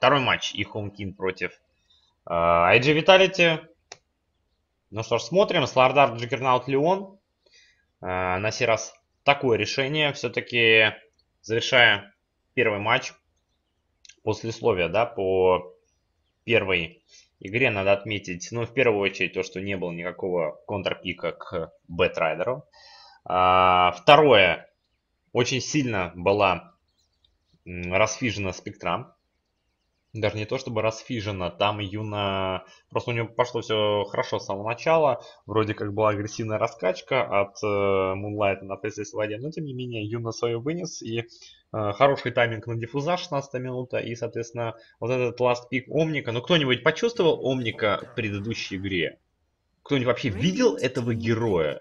второй матч и EHOME Keen против э, IG Vitality. Ну что ж, смотрим. Слардар Джиггернаут Лион. Э, на сей раз такое решение. Все-таки завершая первый матч, после условия, да, по первой игре надо отметить, ну, в первую очередь, то, что не было никакого контрпика к Бэтрайдеру. А, второе, очень сильно была расфижена спектра даже не то чтобы расфижена, там Юна, просто у него пошло все хорошо с самого начала, вроде как была агрессивная раскачка от э, Moonlight на PlayStation 1, но тем не менее Юна свою вынес, и э, хороший тайминг на диффуза 16 минута, и, соответственно, вот этот last pick Омника, ну кто-нибудь почувствовал Омника в предыдущей игре? Кто-нибудь вообще видел этого героя?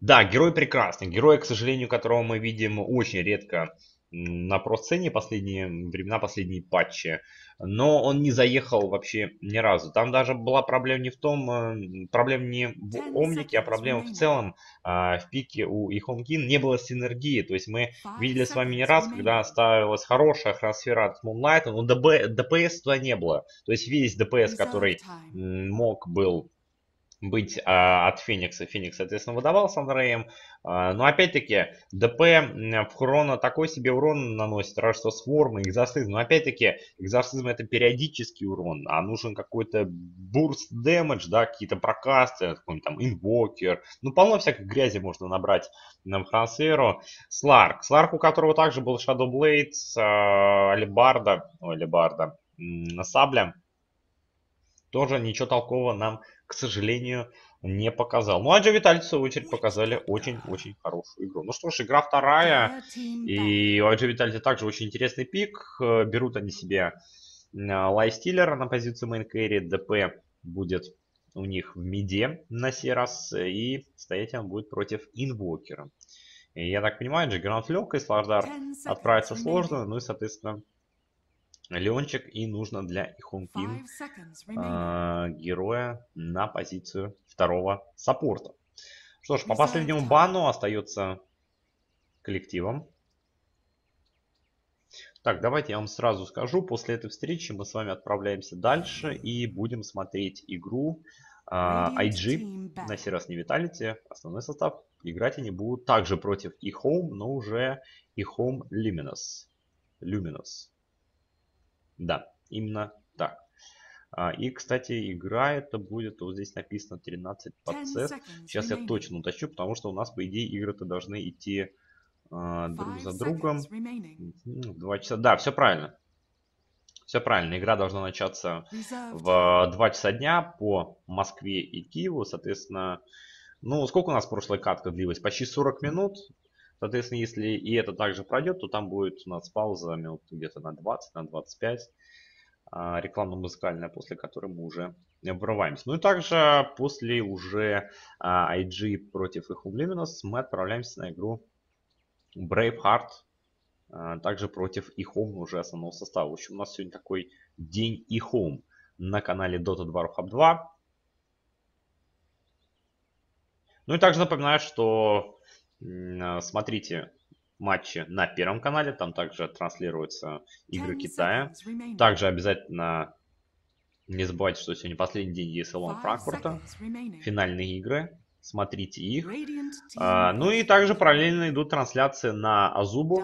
Да, герой прекрасный, герой, к сожалению, которого мы видим очень редко на про-сцене последние времена, последние патчи, но он не заехал вообще ни разу. Там даже была проблема не в том, э, проблема не в Омнике, а проблема в целом а, в пике у Ихомкин не было синергии. То есть мы видели с вами не раз, когда ставилась хорошая хросфера от Moonlight, но ДБ, ДПС туда не было. То есть весь ДПС, который мог был быть а, от Феникса. Феникс, соответственно, выдавал с Андреем. А, но опять-таки, ДП в Хрона такой себе урон наносит, раз что Сворм и Экзорцизм. Но опять-таки, Экзорцизм это периодический урон, а нужен какой-то бурст дэмэдж, да, какие-то прокасты, какой-нибудь там инвокер. Ну, полно всякой грязи можно набрать на Франсеру. Сларк. Сларк, у которого также был Shadow Blade, э, Алибарда, ой, Алибарда, Сабля. Тоже ничего толкового нам к сожалению, не показал. Ну, а Джо Виталь, в свою очередь, показали очень-очень хорошую игру. Ну что ж, игра вторая. И у Джо Витальти также очень интересный пик. Э, берут они себе Лайстиллера на позицию мейн. ДП будет у них в миде на сей раз. И стоять он будет против инвокера. И я так понимаю, Джиггернат легкость, Лардар отправится сложно. Ну и, соответственно, Леончик и нужно для Хунпин э, героя на позицию второго саппорта. Что ж, по последнему бану остается коллективом. Так, давайте я вам сразу скажу. После этой встречи мы с вами отправляемся дальше и будем смотреть игру э, IG. На сей раз не Vitality, основной состав. Играть они будут также против и Home, но уже и Home Luminous. Luminous. Да, именно так. А, и, кстати, игра это будет, вот здесь написано 13 по C. Сейчас я точно уточню, потому что у нас, по идее, игры-то должны идти а, друг за другом. Два часа. Да, все правильно. Все правильно. Игра должна начаться в 2 часа дня по Москве и Киеву. Соответственно, ну, сколько у нас прошлая катка длилась? Почти 40 минут. Соответственно, если и это также пройдет, то там будет у нас пауза минут где-то на 20, на 25 а, рекламно-музыкальная, после которой мы уже врываемся. Ну и также после уже а, IG против их Luminous мы отправляемся на игру Braveheart, а, также против и Home уже основного состава. В общем, у нас сегодня такой день и Home на канале Dota 2 Hub 2. Ну и также напоминаю, что а, смотрите матчи на Первом канале, там также транслируются игры Китая. Также обязательно не забывайте, что сегодня последний день ESL Франкфурта, финальные игры, смотрите их. А, ну и также параллельно идут трансляции на Азубу.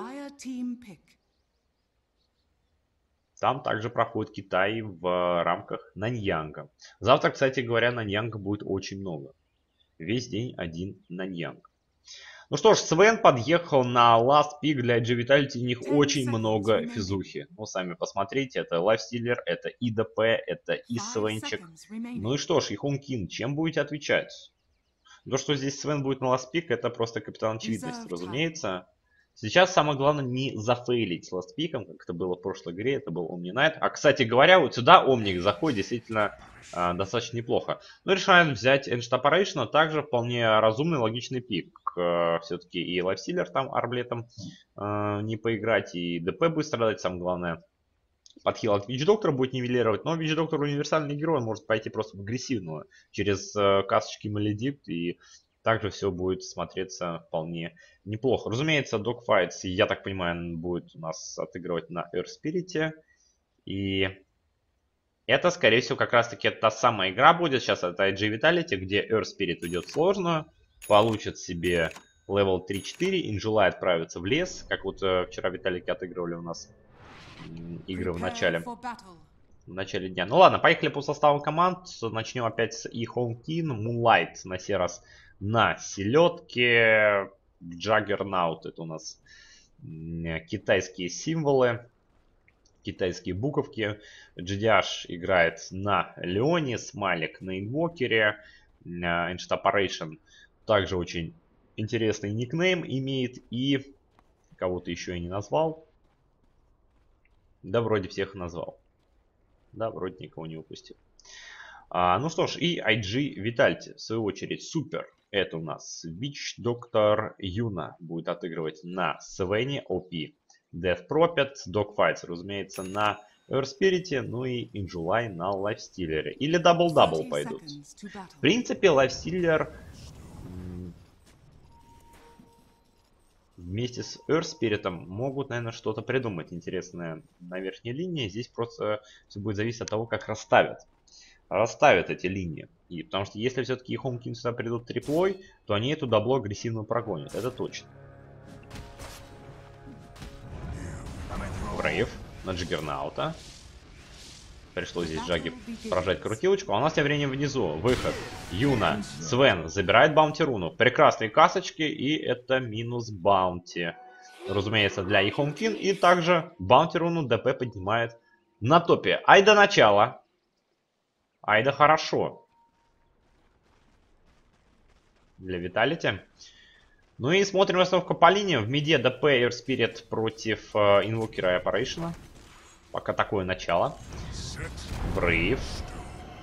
Там также проходит Китай в рамках Наньянга. Завтра, кстати говоря, Наньянга будет очень много. Весь день один Наньянг. Ну что ж, Свен подъехал на last pick для IG Vitality. У них очень много физухи. Ну, сами посмотрите. Это Лайфстиллер, это и ДП, это и Свенчик. Ну и что ж, EHOME Keen, чем будете отвечать? То, что здесь Свен будет на last pick, это просто капитан очевидности, разумеется. Сейчас самое главное не зафейлить с last pick ом, как это было в прошлой игре, это был Omni. А, кстати говоря, вот сюда Омник заходит действительно э, достаточно неплохо. Но решаем взять Ancient Apparition, а также вполне разумный, логичный пик. Э, Все-таки и Лайфстиллер с армлетом э, не поиграть, и ДП будет страдать, самое главное. Подхил от Вич Доктора будет нивелировать, но Вич Доктор универсальный герой, он может пойти просто в агрессивную через э, касочки Маледикт и также все будет смотреться вполне неплохо. Разумеется, Dogfights, я так понимаю, будет у нас отыгрывать на Earth Spirit. И это, скорее всего, как раз-таки та самая игра будет. Сейчас это IG Vitality, где Earth Spirit уйдет сложную. Получит себе level 3-4. Инжула отправится в лес. Как вот э, вчера Виталики отыгрывали у нас игры в начале. В начале дня. Ну ладно, поехали по составу команд. Начнем опять с EHOME Keen, Moonlight на сей раз на селедке. Джаггернаут это у нас китайские символы китайские буковки. GDH играет на Леоне, Смайлик на Инвокере, Operation также очень интересный никнейм имеет и кого-то еще я не назвал. Да, вроде всех назвал. Да, вроде никого не упустил. А, ну что ж, и IG Витальти, в свою очередь, супер. Это у нас Вич Доктор Юна будет отыгрывать на Свене OP. Death Prophet, Dogfights, разумеется, на Earth Spirit, ну и In July на Lifestealer. Или Double пойдут. В принципе, Lifestealer вместе с Earth Spirit могут, наверное, что-то придумать интересное на верхней линии. Здесь просто все будет зависеть от того, как расставят. Расставят эти линии. И потому что если все-таки EHOME сюда придут триплой, то они эту дабло агрессивно прогонят. Это точно. Брейв на Джиггернаута. Пришлось здесь Джаги прожать крутилочку. А у нас тем временем внизу выход. Юна, Свен забирает bounty руну. Прекрасные касочки и это минус bounty. Разумеется, для EHOME Keen. И также bounty руну ДП поднимает на топе. Ай да начало. Ай да хорошо. Для Vitality. Ну и смотрим расстановку по линиям. В миде ДП Earth Spirit против э, Инвокера и Operation. Пока такое начало. Брейв.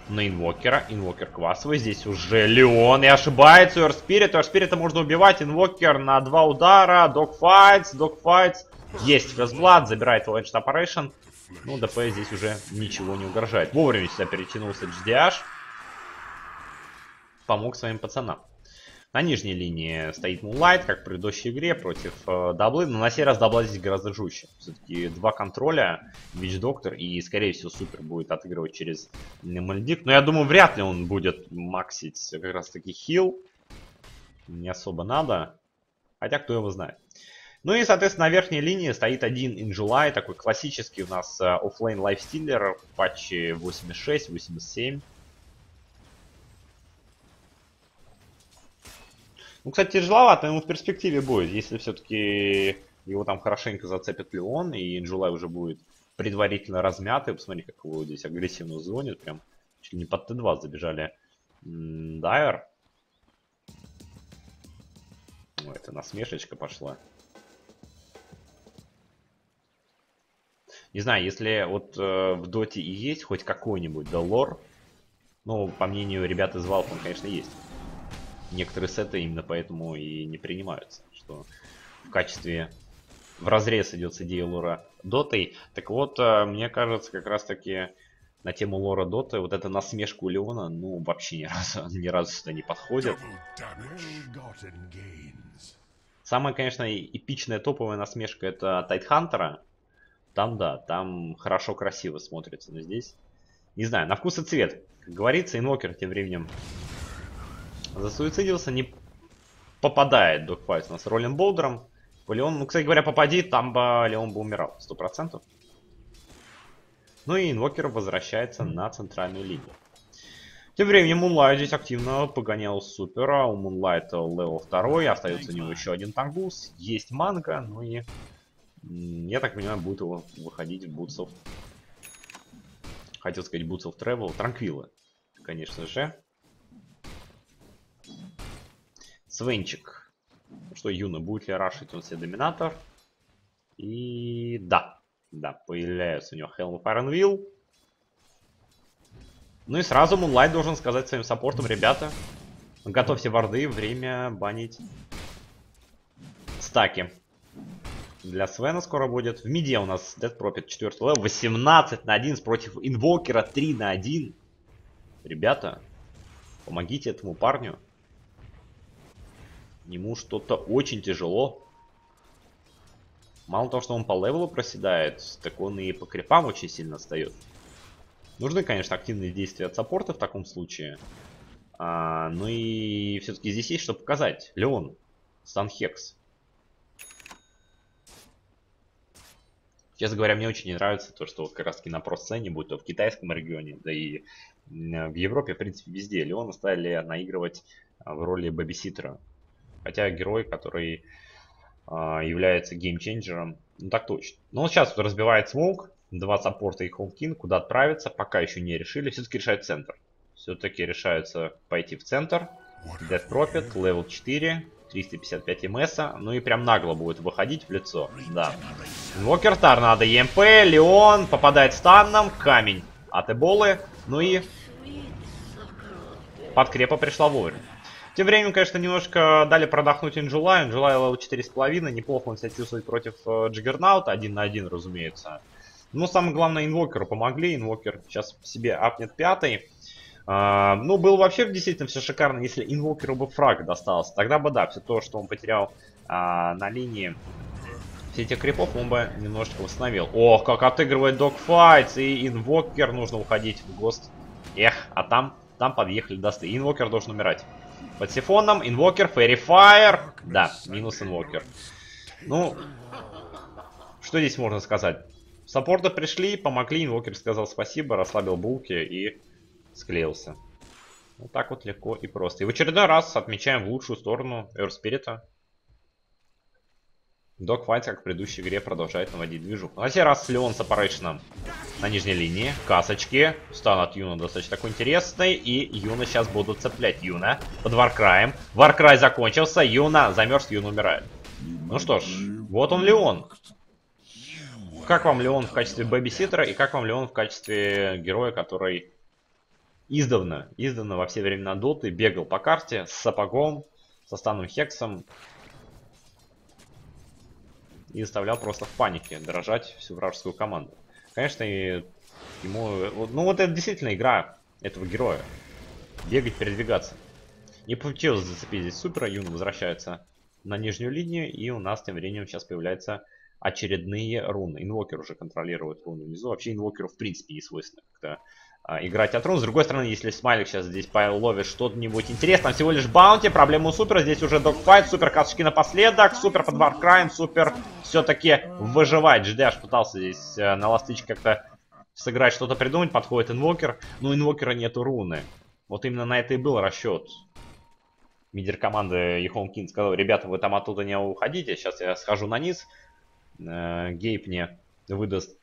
На Инвокера. Инвокер квасовый. Здесь уже Леон. И ошибается Earth Spirit. Earth Spirit можно убивать. Инвокер на два удара. Догфайтс. Догфайтс. Есть First Blood. Забирает Legend Operation. Ну, ДП здесь уже ничего не угрожает. Вовремя сюда перетянулся GDH. Помог своим пацанам. На нижней линии стоит Moonlight, как в предыдущей игре, против э, даблы. Но на сей раз дабла здесь гораздо жестче. Все-таки два контроля, Вич Доктор и, скорее всего, Супер будет отыгрывать через Maledict. Но я думаю, вряд ли он будет максить как раз таки хил. Не особо надо. Хотя, кто его знает. Ну и, соответственно, на верхней линии стоит один In такой классический у нас э, оффлейн лайфстиллер в патче 86, Ну, кстати, тяжеловато ему в перспективе будет, если все-таки его там хорошенько зацепит Леон, и Инжулай уже будет предварительно размятый. Посмотри, как его здесь агрессивно звонит, прям чуть ли не под Т2 забежали Дайер. Ну, это насмешечка пошла. Не знаю, если вот э, в доте и есть хоть какой-нибудь да лор, ну, по мнению ребят из Valve, он, конечно, есть некоторые сеты именно поэтому и не принимаются, что в качестве в разрез идет с идеей лора дотой. Так вот, э, мне кажется, как раз таки на тему лора доты, вот эта насмешка у Леона, ну, вообще ни разу, ни разу сюда не подходит. Самая, конечно, эпичная топовая насмешка это Тайтхантера. Там, да, там хорошо, красиво смотрится, но здесь, не знаю, на вкус и цвет. Как говорится, инвокер тем временем засуицидился, не попадает Догфайт у нас Роллин Болдером. Леон, ну, кстати говоря, попади, там бы Леон бы умирал, сто процентов. Ну и Инвокер возвращается на центральную линию. Тем временем Мунлайт здесь активно погонял Супера. У Мунлайта level 2, остается у него еще один тангус. Есть манга, ну и я так понимаю, будет его выходить в boots of. Хотел сказать boots of travel. Транквилы, конечно же. Свенчик. Что, Юна, будет ли рашить он себе доминатор? И да. Да, появляется у него Helm Will. Ну и сразу Мунлайт должен сказать своим саппортам, ребята, готовьте варды, время банить стаки. Для Свена скоро будет. В миде у нас Death Prophet 4 level. 18 на 1 против Инвокера 3 на 1. Ребята, помогите этому парню. Ему что-то очень тяжело. Мало того, что он по левелу проседает, так он и по крипам очень сильно отстает. Нужны, конечно, активные действия от саппорта в таком случае. А, ну и все-таки здесь есть что показать. Леон, Станхекс. Честно говоря, мне очень не нравится то, что вот как раз на про-сцене, будь то в китайском регионе, да и в Европе, в принципе, везде, Леона стали наигрывать в роли бэбиситера. Хотя герой, который а, является геймченджером, ну так точно. Но он сейчас вот разбивает смог, два саппорта и EHOME куда отправиться, пока еще не решили, все-таки решает центр. Все-таки решаются пойти в центр. Death Prophet, level 4, 355 МС, ну и прям нагло будет выходить в лицо, да. Инвокер, Торнадо, EMP, Леон, попадает станном, камень от Эболы, ну и подкрепа пришла вовремя. Тем временем, конечно, немножко дали продохнуть Инжула. Инжула level 4,5. Неплохо он себя чувствует против э, Джиггернаута. Один на один, разумеется. Но самое главное, инвокеру помогли. Инвокер сейчас себе апнет пятый. А, ну, было вообще действительно все шикарно, если инвокеру бы фраг достался. Тогда бы, да, все то, что он потерял а, на линии все эти крипов, он бы немножечко восстановил. Ох, как отыгрывает догфайтс, и инвокер нужно уходить в ГОСТ. Эх, а там, там подъехали досты. Инвокер должен умирать. Под сифоном, инвокер, фэри фаер. Да, минус инвокер. Ну, что здесь можно сказать? Саппорты пришли, помогли, инвокер сказал спасибо, расслабил булки и склеился. Вот так вот легко и просто. И в очередной раз отмечаем в лучшую сторону Earth Spirit а. Догфайт, как в предыдущей игре, продолжает наводить движуху. На сей раз Леон с Аппарейшном на нижней линии. Касочки. Стан от Юна достаточно такой интересный. И Юна сейчас будут цеплять Юна под Варкраем. Warcry закончился. Юна замерз, Юна умирает. Ну что ж, вот он Леон. Как вам Леон в качестве бэбиситера и как вам Леон в качестве героя, который издавна, издавна во все времена доты бегал по карте с сапогом, со станом Хексом и заставлял просто в панике дрожать всю вражескую команду. Конечно, и ему... Ну вот это действительно игра этого героя. Бегать, передвигаться. Не получилось зацепить здесь супера, Юн возвращается на нижнюю линию, и у нас тем временем сейчас появляется очередные руны. Инвокер уже контролирует руны внизу. Вообще инвокеру в принципе не свойственно как-то играть от рун. С другой стороны, если Смайлик сейчас здесь ловит что-нибудь интересное, там всего лишь баунти, проблема у Супера, здесь уже догфайт, Супер касочки напоследок, Супер под Варкраем, Супер все-таки выживает. GDH пытался здесь э, на ластычке как-то сыграть, что-то придумать, подходит инвокер, но инвокера нету руны. Вот именно на это и был расчет. Мидер команды EHOME Keen сказал, ребята, вы там оттуда не уходите, сейчас я схожу на низ, э, Гейп мне выдаст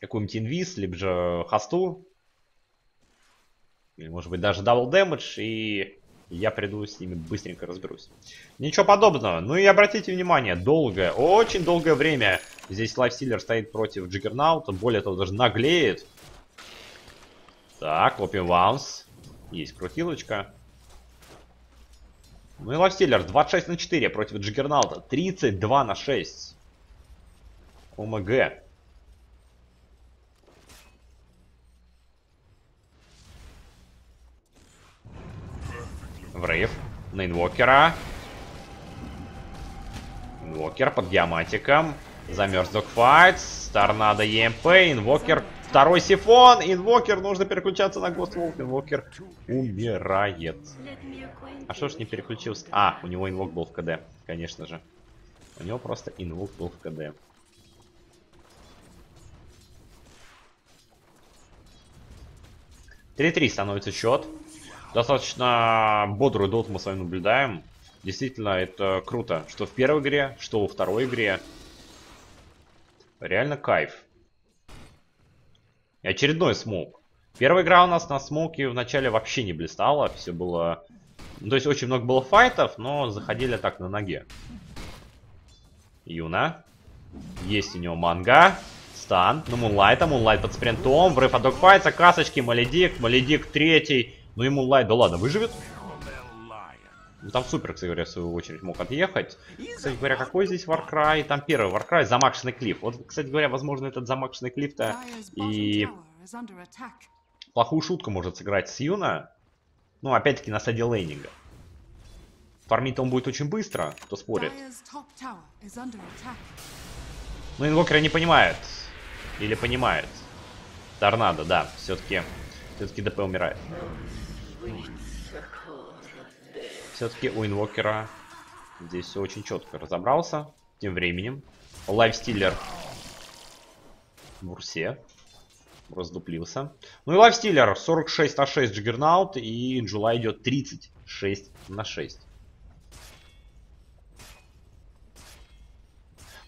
какой-нибудь инвиз, либо же хосту. Или может быть даже double damage, и я приду с ними быстренько разберусь. Ничего подобного. Ну и обратите внимание, долгое, очень долгое время здесь лайфстиллер стоит против Джиггернаута. Более того, даже наглеет. Так, Опиум Ваунс. Есть крутилочка. Ну и лайфстиллер 26 на 4 против Джиггернаута. 32 на 6. ОМГ. Врейв на инвокера. Инвокер под геоматиком. Замерз докфайт. Торнадо ЕМП. Инвокер. Второй сифон. Инвокер. Нужно переключаться на Гостволк. Инвокер умирает. А что ж не переключился? А, у него инвок был в КД. Конечно же. У него просто инвок был в КД. Три-три становится счет. Достаточно бодрую доту мы с вами наблюдаем. Действительно, это круто. Что в первой игре, что во второй игре. Реально кайф. И очередной смоук. Первая игра у нас на смоуке вначале вообще не блистала. Все было... Ну, то есть очень много было файтов, но заходили так на ноге. Юна. Есть у него манга. Стан. На Мунлайта. Мунлайт под спринтом. Врыв от догфайта. Касочки. Маледик. Маледик третий. Ну ему лайт, да ладно, выживет. Ну, там супер, кстати говоря, в свою очередь мог отъехать. Кстати говоря, какой здесь Warcry? Там первый Warcry, замакшенный клифф. Вот, кстати говоря, возможно, этот замакшенный клифф-то и плохую шутку может сыграть с Юна. Ну, опять-таки, на стадии лейнинга. Фармить он будет очень быстро, кто спорит. Но инвокер не понимает. Или понимает. Торнадо, да. Все-таки все-таки ДП умирает. Все-таки у инвокера здесь все очень четко разобрался. Тем временем. Лайфстиллер в Урсе. Раздуплился. Ну и лайфстиллер 46 на 6 Джиггернаут. И Джула идет 36 на 6.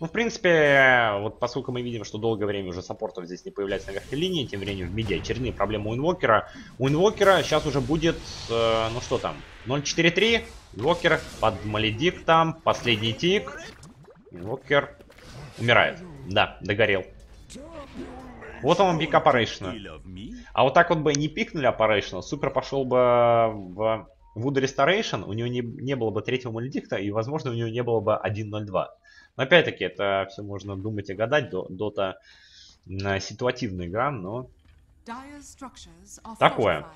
Ну, в принципе, вот поскольку мы видим, что долгое время уже саппортов здесь не появляется на верхней линии, тем временем в миде очередные проблемы у инвокера. У инвокера сейчас уже будет, э, ну что там, 0.4.3. Инвокер под маледиктом, последний тик. Инвокер умирает. Да, догорел. Вот он пик Operation. А вот так вот бы не пикнули Operation, Супер пошел бы в Wood Restoration, у него не, не было бы третьего маледикта, и, возможно, у него не было бы 1.02. Но опять-таки, это все можно думать и гадать. Дота ситуативная игра, но Такое.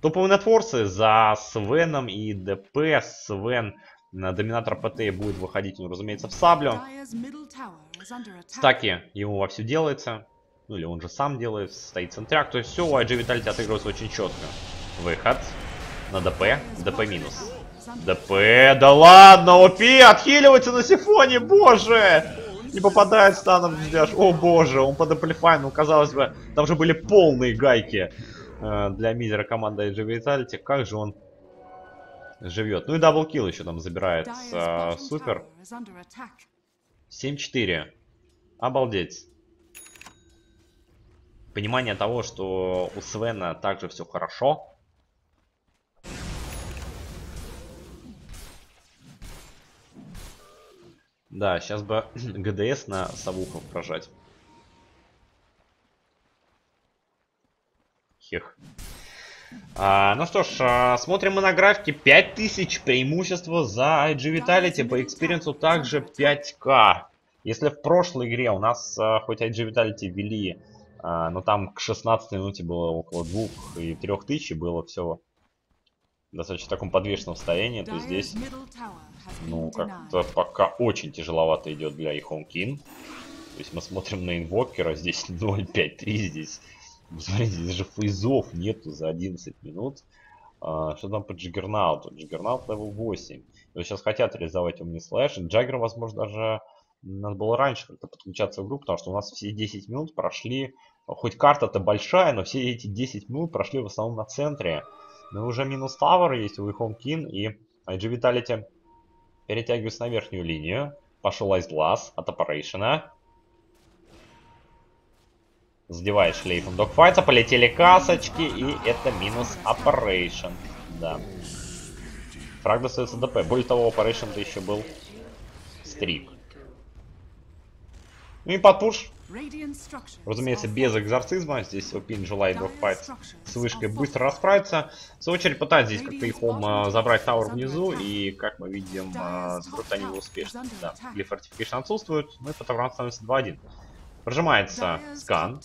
топовые нетворцы за Свеном и ДП. Свен на доминатор ПТ будет выходить, ну, разумеется, в саблю. Стаки ему вовсю делается. Ну, или он же сам делает, стоит центряк. То есть все у IG Vitality отыгрывается очень четко. Выход на ДП. ДП минус. ДП, да ладно, ОП, отхиливается на сифоне, боже! Не попадает станом дяж. О боже, он под amplify, ну казалось бы, там же были полные гайки э, для мидера команды IG Vitality. Как же он живет. Ну и double kill еще там забирает э, супер. tower is under attack. 7-4. Обалдеть. Понимание того, что у Свена также все хорошо. Да, сейчас бы ГДС на Савухов прожать. Хех. А, ну что ж, а, смотрим мы на графике. 5000 преимущества за IG Vitality. По экспириенсу также 5к. Если в прошлой игре у нас а, хоть IG Vitality вели, а, но там к 16 минуте было около 2 и 3 тысяч, было все достаточно в таком подвешенном состоянии, то здесь, ну, как-то пока очень тяжеловато идет для EHOME Keen. То есть мы смотрим на инвокера, здесь 0.5.3, здесь, смотрите, здесь же фейзов нету за 11 минут. А, что там по Джиггернауту? Джиггернаут level 8. И вот сейчас хотят реализовать Omni Slash. Джаггер, возможно, даже надо было раньше как-то подключаться в группу, потому что у нас все 10 минут прошли, хоть карта-то большая, но все эти 10 минут прошли в основном на центре. Но уже минус Тавер есть у King и IG Vitality перетягивается на верхнюю линию. Пошел Айсглаз от Operation. Задевает шлейфом догфайта, полетели касочки, и это минус Operation. Да. Фраг достается ДП. Более того, Operation-то еще был стрик. Ну и подпуш. Разумеется, без экзорцизма. Здесь Опин желает structures с вышкой быстро расправиться. В свою очередь пытается здесь как-то EHOME а, забрать tower внизу, и, как мы видим, а, забрать они его успешно. Да, или fortification отсутствует, ну и по tower ам становится 2-1. Прожимается скан.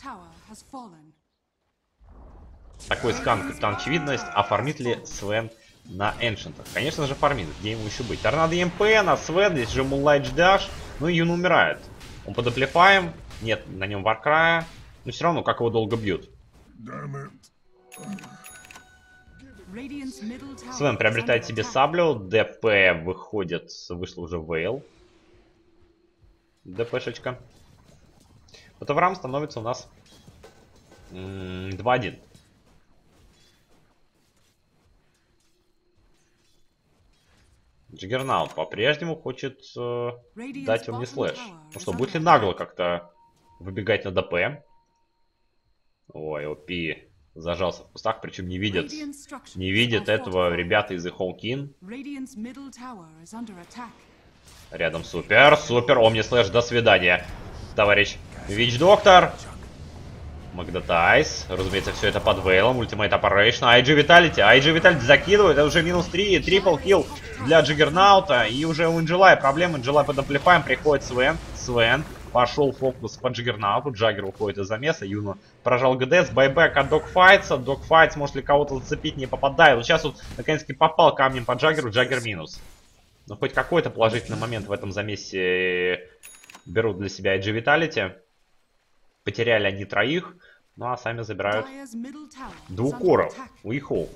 Такой скан, капитан очевидность. А фармит ли Свен на эншентах? Конечно же фармит, где ему еще быть? Торнадо EMP на Свен, здесь же Муллайдж Даш. Ну и Юн умирает. Он под amplify ем. Нет на нем warcry я. Но все равно, как его долго бьют. Свен приобретает себе саблю. ДП выходит, вышла уже Veil. ДПшечка. По tower ам становится у нас м, 2-1. Джиггернаут по-прежнему хочет э, дать Omni Slash. Ну что, будет ли нагло как-то выбегать на ДП? Ой, ОПи зажался в кустах, причем не видят, не видят этого ребята из The. Рядом супер, супер, Омни слэш, до свидания, товарищ Вич Доктор. Магдатайс, разумеется, все это под вейлом, ультимейт Operation, IG Vitality, IG Vitality закидывает, это уже минус 3, трипл килл для Джиггернаута, и уже у Инджелая проблемы, Инджелай под амплифаем, приходит Свен, Свен, пошел фокус по Джиггернауту, Джаггер уходит из замеса, Юно прожал ГДС, байбек от Догфайтса, Догфайтс может ли кого-то зацепить, не попадает, вот сейчас вот наконец-таки попал камнем по Джаггеру, Джаггер минус. Но хоть какой-то положительный момент в этом замесе берут для себя IG Vitality. Потеряли они троих, ну а сами забирают Dyer's middle tower is двух under коров attack. у Ихоу.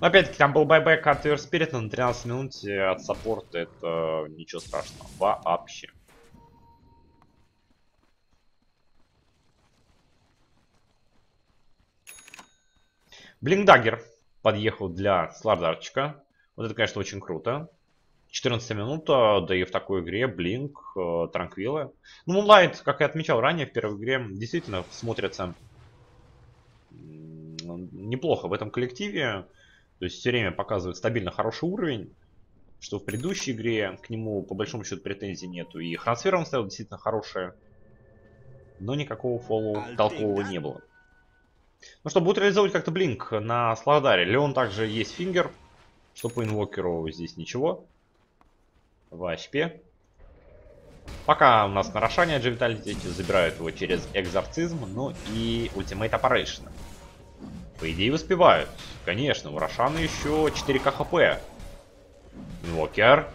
Но опять-таки там был buyback от Spirit на 13 минут от саппорта. Это ничего страшного. Вообще. Blink Dagger подъехал для Слардарчика. Вот это, конечно, очень круто. 14 минута, да и в такой игре Blink, э, Транквилла. Ну, Мунлайт, как я отмечал ранее, в первой игре действительно смотрится неплохо в этом коллективе. То есть все время показывает стабильно хороший уровень. Что в предыдущей игре к нему по большому счету претензий нету. И трансфер он ставил действительно хорошие. Но никакого follow толкового не было. Ну что, будут реализовывать как-то Blink на Сладаре. Леон также есть фингер. Что по инвокеру здесь ничего. В HP. Пока у нас на Рошане IG Vitality забирают его через Экзорцизм, ну и Ultimate Apparition. По идее успевают. Конечно, у Рошана еще 4к хп. Инвокер.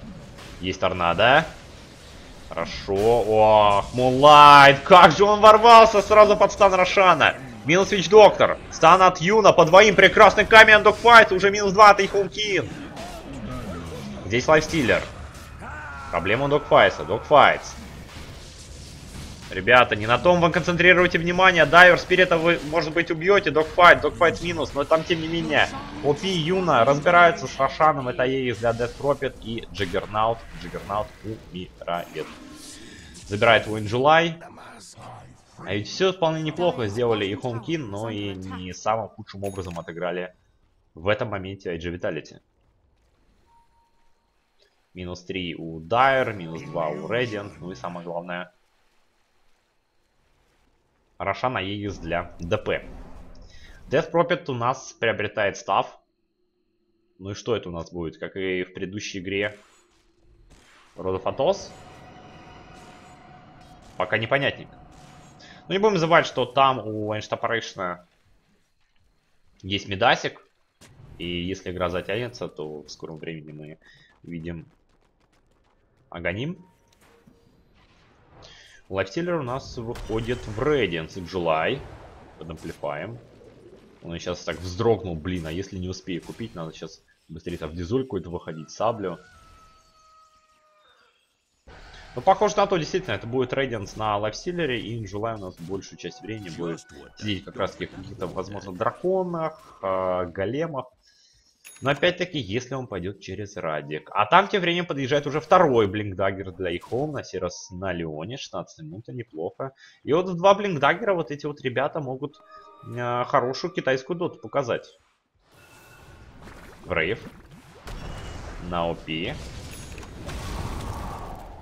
Есть торнадо. Хорошо. Ох, Мунлайт. Как же он ворвался сразу под стан Рошана. Минус Вич Доктор. Стан от Юна. По двоим прекрасный камень Докфайт. Уже минус 2 от Ихолкин. Здесь лайфстиллер. Проблема у Докфайса. Докфайтс. Ребята, не на том вы концентрируете внимание. Дайвер Спирита вы, может быть, убьете. Dogfight, Dogfight минус. Но там, тем не менее, Опи и Юна разбираются с Рошаном. Это Aegis для Death Prophet и Джиггернаут. Джиггернаут умирает. Забирает его. А ведь все вполне неплохо сделали EHOME Keen, но и не самым худшим образом отыграли в этом моменте IG Vitality. Минус 3 у Дайер, минус 2 у Radiant, ну и самое главное, Рошан Аегис для ДП. Death Prophet у нас приобретает став. Ну и что это у нас будет? Как и в предыдущей игре Родофатос. Пока непонятненько. Ну не будем забывать, что там у Эйнштапорейшна есть медасик. И если игра затянется, то в скором времени мы увидим Аганим. Лайфстиллер у нас выходит в Radiance и July. Под amplify ем. Он сейчас так вздрогнул, блин, а если не успею купить, надо сейчас быстрее там в дизуль какой-то выходить, саблю. Ну, похоже на то, действительно, это будет Radiance на лайфстиллере, и July у нас большую часть времени будет сидеть как раз в каких-то, возможно, драконах, э, големах. Но опять-таки, если он пойдет через Радик. А там тем временем подъезжает уже второй блинкдаггер для Ихом, на сей раз на Леоне, 16 минут, неплохо. И вот в два блинкдаггера вот эти вот ребята могут э, хорошую китайскую доту показать. В рейв. На ОП.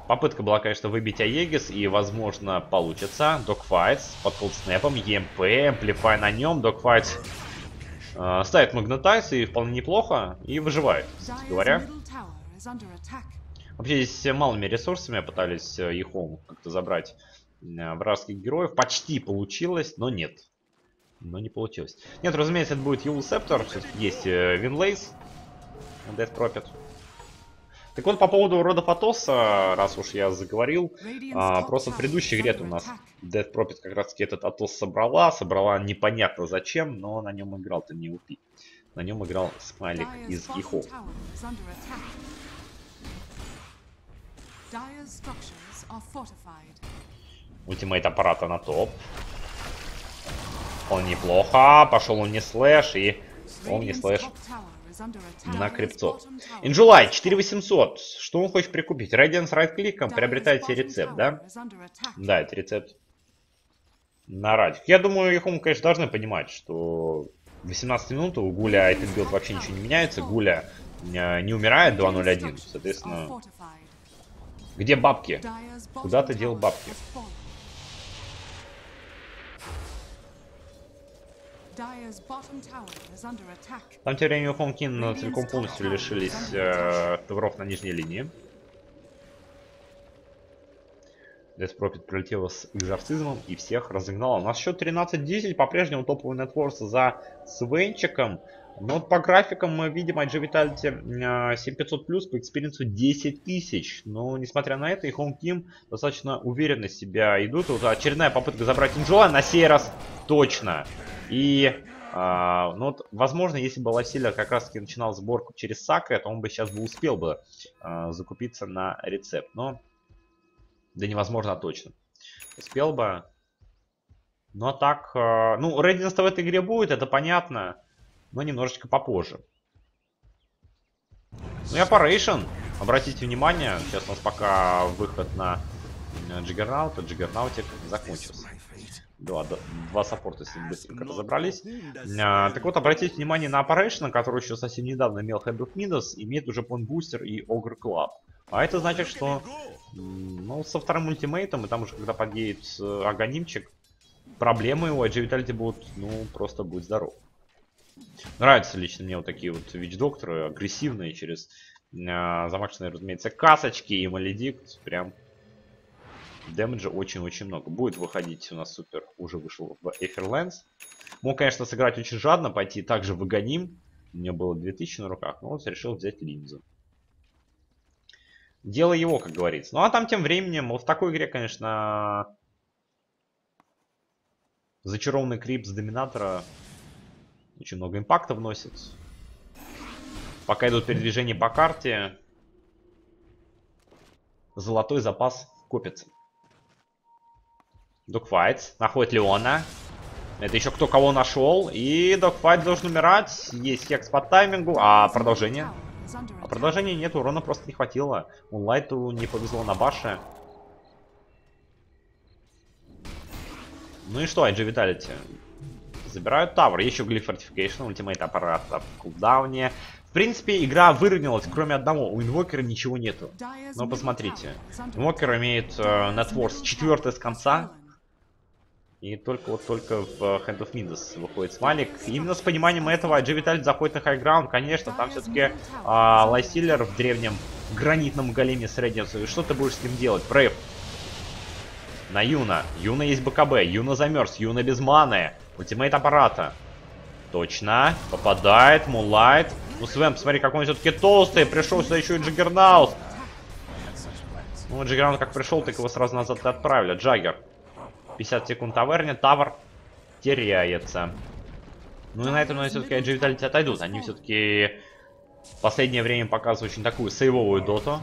Попытка была, конечно, выбить Аегис, и, возможно, получится. Докфайтс под колдснэпом, ЕМП, амплифай на нем, Докфайтс э, ставит магнетайз, и вполне неплохо, и выживает, говоря. Вообще здесь малыми ресурсами пытались э, Ехом как-то забрать э, вражеских героев. Почти получилось, но нет. Но не получилось. Нет, разумеется, это будет Юл Септор. Все-таки есть э, Винлейс. Death Prophet. Так вот, по поводу рода Фатоса, раз уж я заговорил, а, просто в предыдущей игре у нас. Death Prophet как раз таки этот Атос собрала. Собрала непонятно зачем, но на нем играл-то не упи. На нем играл Смайлик из EHOME. Ultimate аппарата на топ. Он неплохо. Пошел Omni Slash и Omni Slash на tower Инжулай, is 4800. Что он хочет прикупить? Radiant с райт-кликом Dyer's приобретает себе bottom рецепт, да? Да, это рецепт на радик. Я думаю, Ихум, конечно, должны понимать, что 18 минут у Гуля этот билд вообще ничего не меняется. Гуля э, не умирает 2.01. Structures are Соответственно, где бабки? Куда ты дел бабки? Там тем временем EHOME Keen целиком полностью лишились э, tower ов на нижней линии. Death Prophet прилетела с экзорцизмом и всех разогнала. У нас счет 13-10, по-прежнему топовый net worth за Свенчиком. Но вот по графикам мы видим IG Vitality 7500 плюс, по experience у 10 тысяч. Но несмотря на это, EHOME Keen достаточно уверенно себя идут. Вот очередная попытка забрать Инжола, на сей раз точно. И а, ну вот, возможно, если бы Ласилер как раз таки начинал сборку через Сакра, то он бы сейчас бы успел бы а, закупиться на рецепт. Но, да невозможно точно. Успел бы. Но так, а, ну, рейдинг в этой игре будет, это понятно но немножечко попозже. Ну и Operation. Обратите внимание, сейчас у нас пока выход на Джиггернаут, Джиггернаутик закончился. Два, два саппорта, если быстренько разобрались. А, так вот, обратите внимание на Operation, который еще совсем недавно имел Hand of Midas, имеет уже Point Booster и Ogre Club. А это значит, что ну, со вторым ультимейтом, и там уже когда подъедет э, Аганимчик, проблемы у IG Vitality будут, ну, просто будь здоров. Нравятся лично мне вот такие вот вич-докторы, агрессивные, через э, замаченные, разумеется, касочки и маледикт. Прям дэмэджа очень-очень много. Будет выходить у нас супер, уже вышел в Эферленс. Мог, конечно, сыграть очень жадно, пойти также выгоним. У меня было 2000 на руках, но вот решил взять линзу. Дело его, как говорится. Ну а там тем временем, вот в такой игре, конечно, зачарованный крип с доминатора очень много импакта вносит. Пока идут передвижения по карте, золотой запас копится. Докфайт находит Леона. Это еще кто кого нашел. И Докфайт должен умирать. Есть хекс по таймингу. А продолжение? А продолжения нет, урона просто не хватило. Мунлайту не повезло на баше. Ну и что, IG Vitality? Забирают tower. Еще glyph fortification, ultimate аппарата в кулдауне. В принципе, игра выровнялась, кроме одного. У инвокера ничего нету. Но посмотрите. Инвокер имеет э, четвертый с конца. И только вот только в Hand of Midas выходит смайлик. Именно с пониманием этого IG Vitality заходит на high ground. Конечно, там все-таки э, Lifestealer в древнем гранитном големе среднется. И что ты будешь с ним делать? Брейв. На Юна. Юна есть БКБ. Юна замерз. Юна без маны. Ultimate аппарата. Точно. Попадает. Moonlight. Ну, Свен, посмотри, какой он все-таки толстый. Пришел сюда еще и Джиггернаут. Ну, Джиггернаут как пришел, так его сразу назад и отправили. Джаггер. 50 секунд таверне. Tower теряется. Ну и на этом, наверное, все-таки IG Vitality отойдут. Они все-таки в последнее время показывают очень такую сейвовую доту.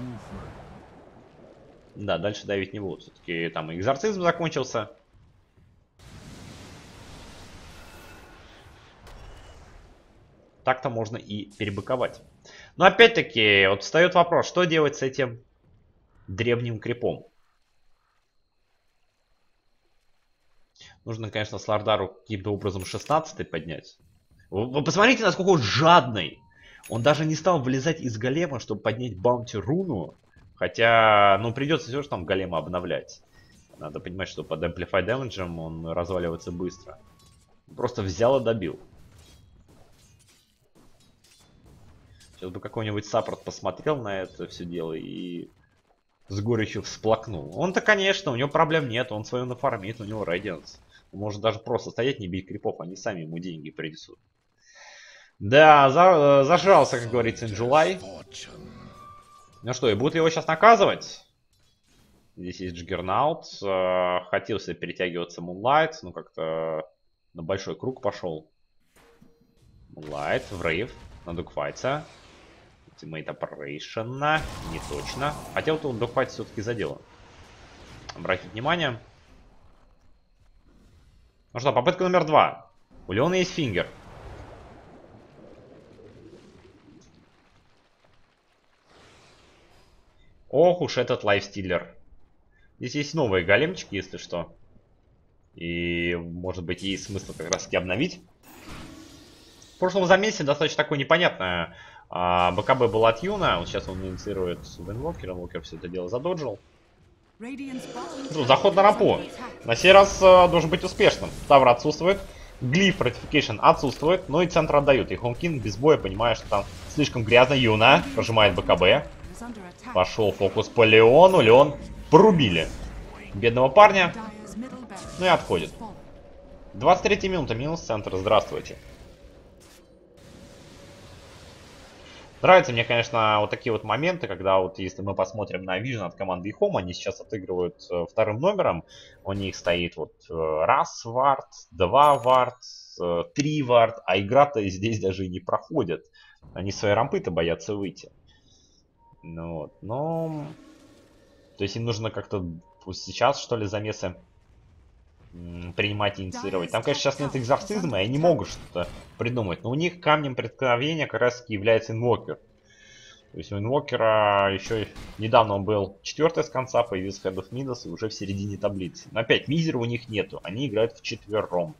Да, дальше давить не будут. Все-таки там экзорцизм закончился. так-то можно и перебыковать. Но опять-таки, вот встает вопрос, что делать с этим древним крипом? Нужно, конечно, Слардару каким-то образом 16 поднять. Вы посмотрите, насколько он жадный. Он даже не стал вылезать из голема, чтобы поднять баунти руну. Хотя, ну, придется все же там голема обновлять. Надо понимать, что под Amplify Damage он разваливается быстро. Просто взял и добил. Сейчас бы какой-нибудь саппорт посмотрел на это все дело и с горечью всплакнул. Он-то, конечно, у него проблем нет, он свою нафармит, у него. Он может даже просто стоять, не бить крипов, они сами ему деньги принесут. Да, за, зажрался, как говорится, Инджулай. Ну что, и будут его сейчас наказывать? Здесь есть Джиггернаут. Э, хотел себе перетягиваться Мунлайт, но как-то на большой круг пошел. Мунлайт в рейв на Дукфайте. Ultimate Operation. Не точно. Хотел то докфайт все-таки задело. Обратите внимание. Ну что, попытка номер два. У Леона есть фингер. Ох уж этот лайфстиллер. Здесь есть новые големчики, если что. И, может быть, есть смысл как раз таки обновить. В прошлом замесе достаточно такое непонятное а, БКБ был от Юна, вот сейчас он инициирует Венвокер, Вокер все это дело задоджил. Ну, заход на рапу. На сей раз э, должен быть успешным. Тавр отсутствует. Глиф Ратификейшн отсутствует, но и центр отдают. И Хомкин без боя понимает, что там слишком грязно. Юна прожимает БКБ. Пошел фокус по Леону. Леон порубили. бедного парня. Ну и отходит. has fallen. 23 минута, минус центр, здравствуйте. Нравятся мне, конечно, вот такие вот моменты, когда вот если мы посмотрим на Vision от команды Home, они сейчас отыгрывают э, вторым номером. У них стоит вот э, раз вард, два вард, э, три вард, а игра-то здесь даже и не проходит. Они свои рампы-то боятся выйти. Ну вот, но... То есть им нужно как-то сейчас, что ли, замесы принимать и инициировать. Там, конечно, сейчас нет экзорцизма, и они могут что-то придумать. Но у них камнем преткновения как раз таки является инвокер. То есть у инвокера еще недавно он был четвертый с конца, появился Head of Midas и уже в середине таблицы. Но опять, мизера у них нету, они играют в четвером.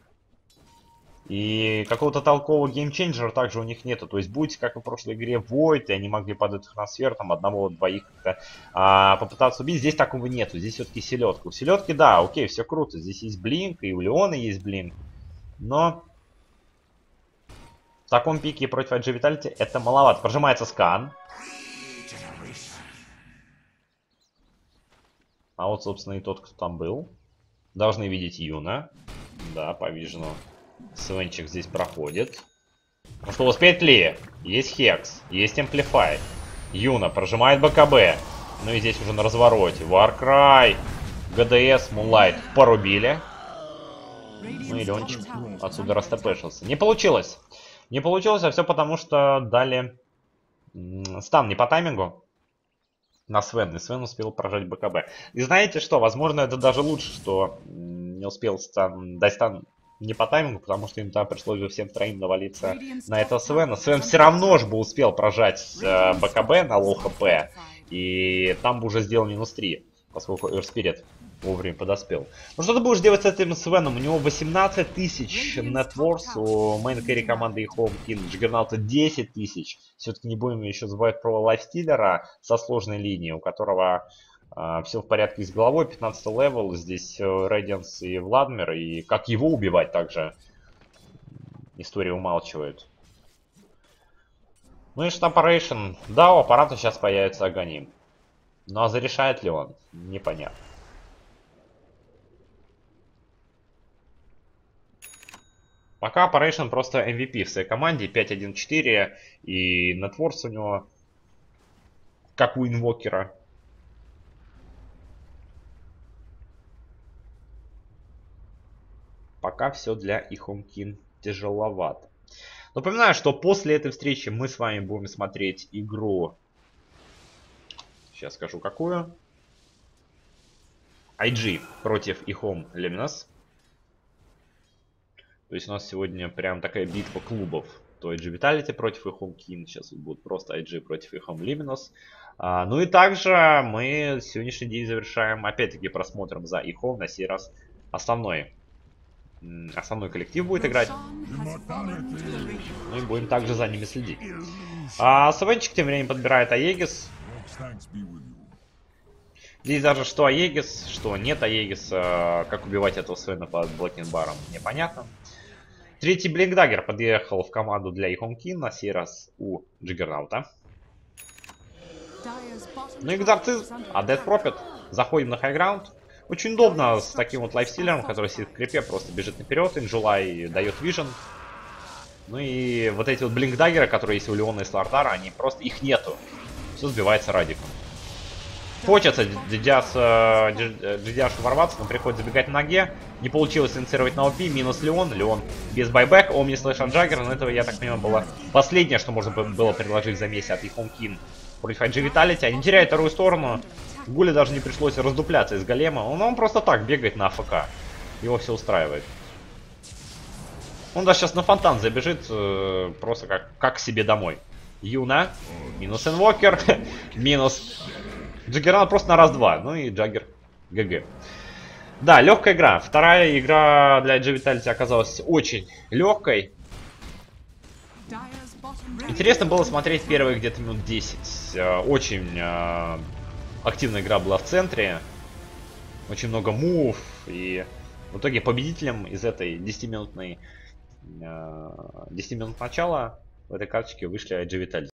И какого-то толкового геймченджера также у них нету. То есть будете, как и в прошлой игре, Void, и они могли под этот трансфер там одного-двоих как-то а, попытаться убить. Здесь такого нету. Здесь все-таки селедка. У селедки, да, окей, все круто. Здесь есть блинк, и у Леона есть блинк. Но в таком пике против IG Vitality это маловато. Прожимается скан. А вот, собственно, и тот, кто там был. Должны видеть Юна. Да, по. Свенчик здесь проходит. Ну что, успеет ли? Есть Хекс, есть Amplify. Юна прожимает БКБ. Ну и здесь уже на развороте. Warcry, ГДС, Moonlight порубили. Ну и Ленчик отсюда растопешился. Не получилось. Не получилось, а все потому, что дали стан не по таймингу на Свен, и Свен успел прожать БКБ. И знаете что, возможно, это даже лучше, что не успел stun, дать stun не по таймингу, потому что им там пришлось бы всем троим навалиться на этого Свена. Свен все равно же бы успел прожать э, БКБ на low хп, и там бы уже сделал минус 3, поскольку Earth Spirit вовремя подоспел. Ну что ты будешь делать с этим Свеном? У него 18 тысяч net worth, у main carry команды EHOME Keen Джиггернаута 10 тысяч. Все-таки не будем еще забывать про лайфстиллера со сложной линией, у которого все в порядке с головой, 15 level, здесь Radiance и Владмир, и как его убивать также история умалчивает. Ancient Apparition. Да, у аппарата сейчас появится Аганим. Ну а зарешает ли он? Непонятно. Пока Apparition просто MVP в своей команде, 5-1-4, и net worth у него, как у инвокера. Пока все для Ихомкин тяжеловато. Напоминаю, что после этой встречи мы с вами будем смотреть игру. Сейчас скажу какую. IG против Ихом Luminous. То есть у нас сегодня прям такая битва клубов. То IG Vitality против Ихом Кин. Сейчас будет просто IG против Ихом Luminous. А, ну и также мы сегодняшний день завершаем опять-таки просмотром за Ихом. На сей раз основной основной коллектив будет играть. Ну и будем также за ними следить. А Савенчик тем временем подбирает Аегис. Здесь даже что Аегис, что нет Аегиса, как убивать этого Свена под блокинг-баром, непонятно. Третий Блинкдаггер подъехал в команду для Ихомкин, на сей раз у Джиггернаута. Ну и экзорцизм, а Dead Prophet. Заходим на хайграунд. Очень удобно с таким вот лайфстилером, который сидит в крипе, просто бежит наперед, Инжулай дает вижен. Ну и вот эти вот блинкдаггеры, которые есть у Леона и Слардара, они просто, их нету. Все сбивается радиком. Хочется Дидяс, Дидяш ворваться, но приходится забегать на ноге. Не получилось инициировать на ОП, минус Леон. Леон без buyback а, Omnislash Джаггер, но этого, я так понимаю, было последнее, что можно было предложить замес от EHOME Keen против IG Vitality. Они теряют вторую сторону. Гуле даже не пришлось раздупляться из голема. Он, он просто так бегает на АФК. Его все устраивает. Он даже сейчас на фонтан забежит э, просто как, как себе домой. Юна. Минус инвокер. минус Джаггернаут просто на раз-два. Ну и Джаггер GG. Да, легкая игра. Вторая игра для IG Vitality оказалась очень легкой. Интересно было смотреть первые где-то минут 10. Очень э, активная игра была в центре. Очень много move. И в итоге победителем из этой 10-минутной 10 минут начала в этой карточке вышли IG Vitality.